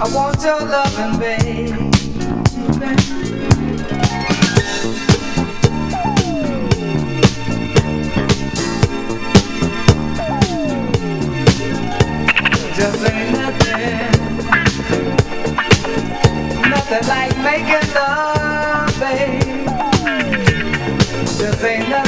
I want your loving, babe. Just ain't nothing, nothing like making love, babe. Just ain't nothing.